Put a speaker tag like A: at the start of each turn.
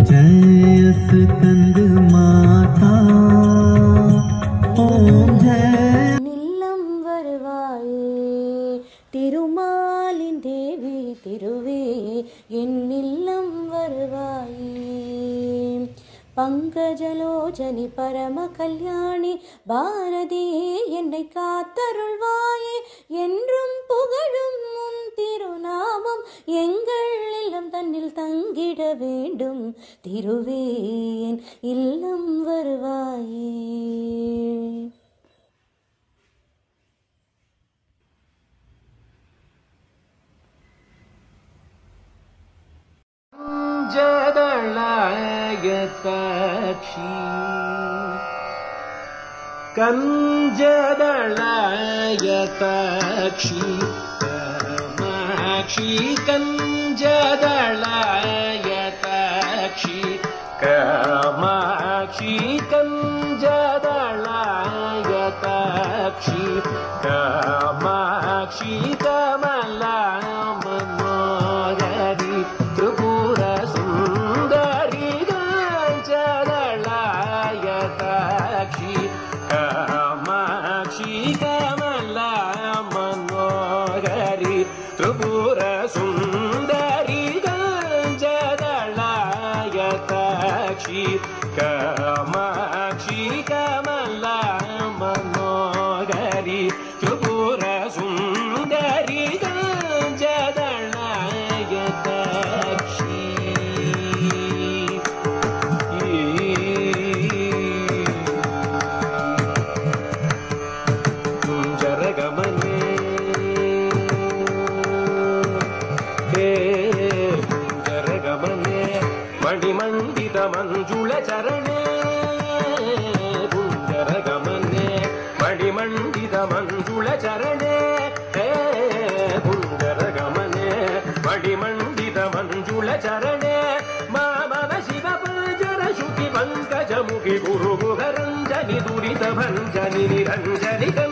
A: जय स्कंद माता ओम जय
B: நில்லம் வருவாயே திருமாலின் தேவி திருவே என் நில்லம் வருவாயே பங்கஜலோஜனி பரம கல்யாணி பாரதியே என்னை காத்தருள்வாயே பங்கிட வேண்டும். திருவேன் இல்லம் வருவாயே.
C: ജദളയക്ഷി കഞ്ജദളയക്ഷി കമാക്ഷി കഞ്ച कञ्जदळायताक्षी कामाक्षी कञ्जदळायताक्षी कामाक्षी कमला मनोहरि त्रिपुरसुन्दरि गाञ्चदळायताक्षी कामाक्षी कमला मनोहरि त्रिपुरसुन्दरि கமாட்சி கமல்ல மனோகரி திரிபுர சுந்தரி ஜதளயதாட்சி ஜரகமனே ஜரகமனே மணிமணி त्रिपुरसुन्दरि गाञ्चदळायताक्षी जरगमने हे जरगमने मणिमण्डित मञ्जुलचरणे कुञ्जरगमने मणिमण्डित मञ्जुलचरणे हे कुञ्जरगमने मणिमण्डित मञ्जुलचरणे मामव शिव पञ्जर शुकि पङ्कजमुखि गुरुगुहरञ्जनि दुरितभञ्जनि निरञ्जनि कन्